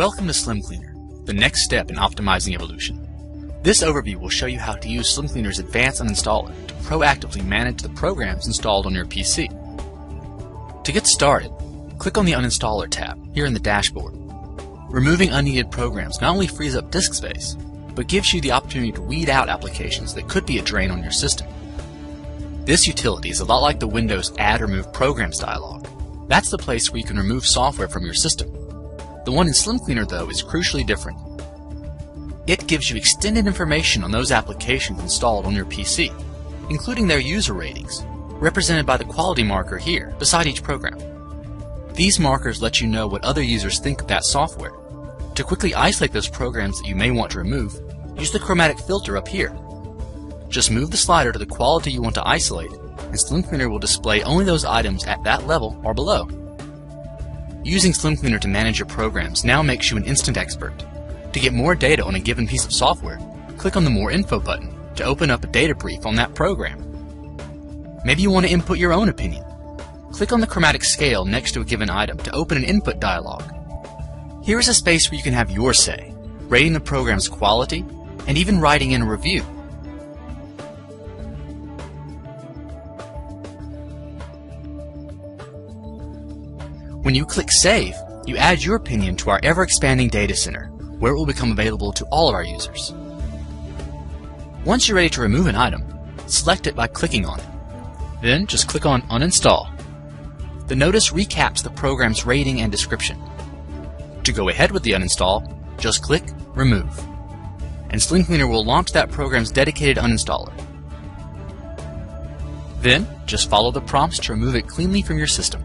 Welcome to Slim Cleaner, the next step in optimizing evolution. This overview will show you how to use Slim Cleaner's advanced uninstaller to proactively manage the programs installed on your PC. To get started, click on the Uninstaller tab here in the dashboard. Removing unneeded programs not only frees up disk space, but gives you the opportunity to weed out applications that could be a drain on your system. This utility is a lot like the Windows Add Remove Programs dialog. That's the place where you can remove software from your system. The one in Slim Cleaner, though, is crucially different. It gives you extended information on those applications installed on your PC, including their user ratings, represented by the quality marker here beside each program. These markers let you know what other users think of that software. To quickly isolate those programs that you may want to remove, use the chromatic filter up here. Just move the slider to the quality you want to isolate, and Slim Cleaner will display only those items at that level or below. Using Slim Cleaner to manage your programs now makes you an instant expert. To get more data on a given piece of software, click on the More Info button to open up a data brief on that program. Maybe you want to input your own opinion. Click on the chromatic scale next to a given item to open an input dialog. Here is a space where you can have your say, rating the program's quality, and even writing in a review. When you click Save, you add your opinion to our ever-expanding data center, where it will become available to all of our users. Once you're ready to remove an item, select it by clicking on it. Then just click on Uninstall. The notice recaps the program's rating and description. To go ahead with the uninstall, just click Remove. And Slim Cleaner will launch that program's dedicated uninstaller. Then, just follow the prompts to remove it cleanly from your system.